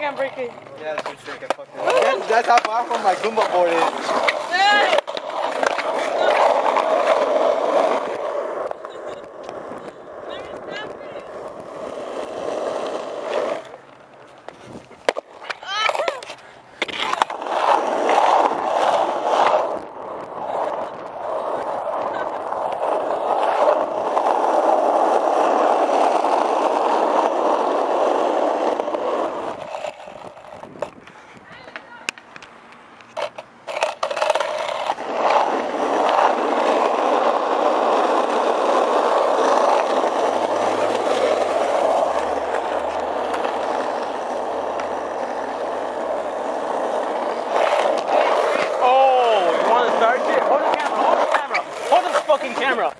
shaking. Yeah, it's just shaking. Fuck it. That's, that's how from my Goomba board is. Camera,